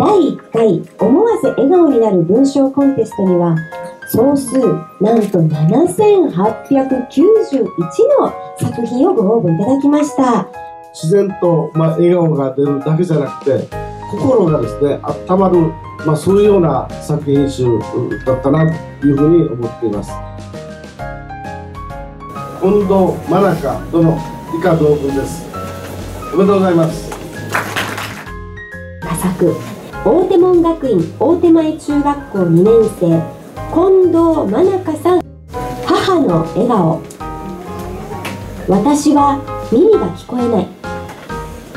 第1回思わず笑顔になる文章コンテストには総数なんと7891の作品をご応募いただきました。自然と、まあ、笑顔が出るだけじゃなくて心がですね温まる、まあ、そういうような作品集だったなというふうに思っています。近藤真中殿以下同文です。おめでとうございます大手門学院大手前中学校2年生近藤真中さん母の笑顔。私は耳が聞こえない。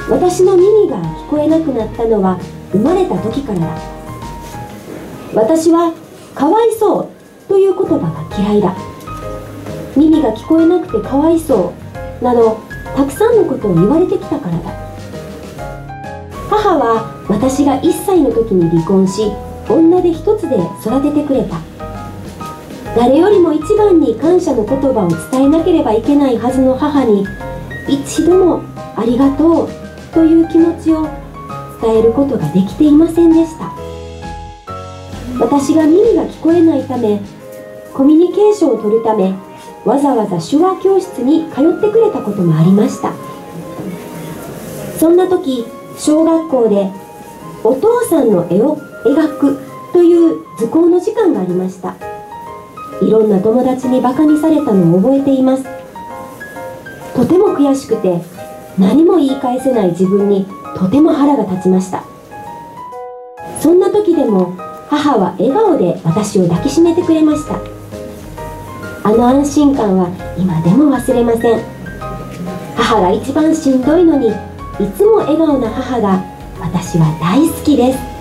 私の耳が聞こえなくなったのは生まれた時からだ。私はかわいそうという言葉が嫌いだ。耳が聞こえなくてかわいそうなどたくさんのことを言われてきたからだ。母は私が1歳の時に離婚し女手一つで育ててくれた。誰よりも一番に感謝の言葉を伝えなければいけないはずの母に一度もありがとうという気持ちを伝えることができていませんでした。私が耳が聞こえないためコミュニケーションを取るためわざわざ手話教室に通ってくれたこともありました。そんな時小学校でお父さんの絵を描くという図工の時間がありました。いろんな友達にバカにされたのを覚えています。とても悔しくて何も言い返せない自分にとても腹が立ちました。そんな時でも母は笑顔で私を抱きしめてくれました。あの安心感は今でも忘れません。母が一番しんどいのにいつも笑顔な母が私は大好きです。